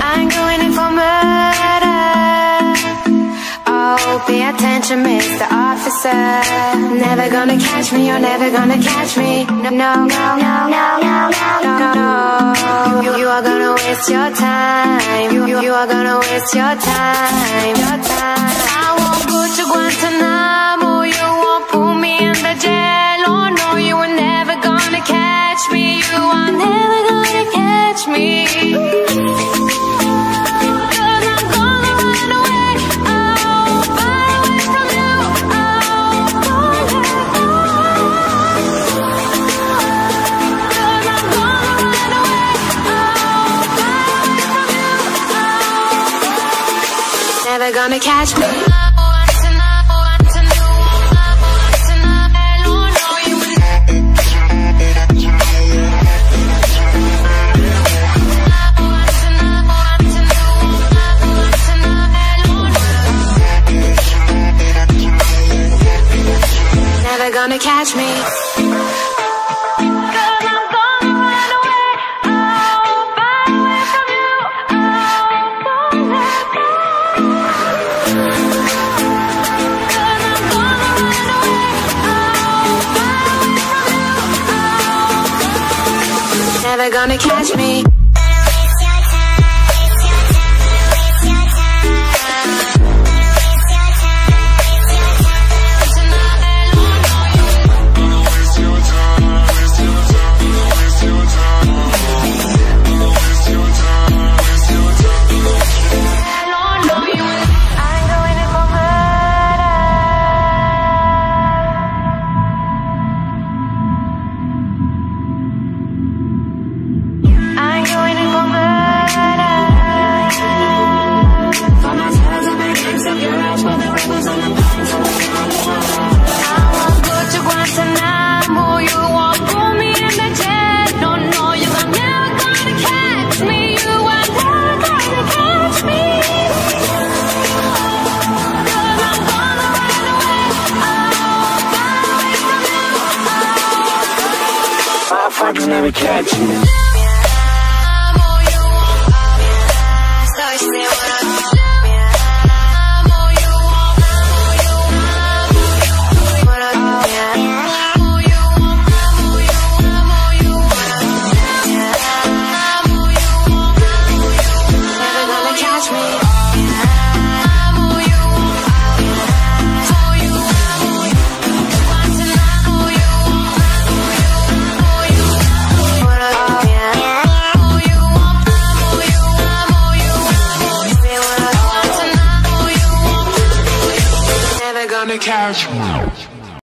I'm going in for murder. Oh, pay attention, Mr. Officer. Never gonna catch me, you're never gonna catch me. No, no, no, no, no, no, no, no You, you are gonna waste your time. You, you, you are gonna waste your time. Your time. I won't put you on tonight Never gonna catch me. Never gonna catch me. Gonna catch me. Motherfuckers never catch you. on the couch.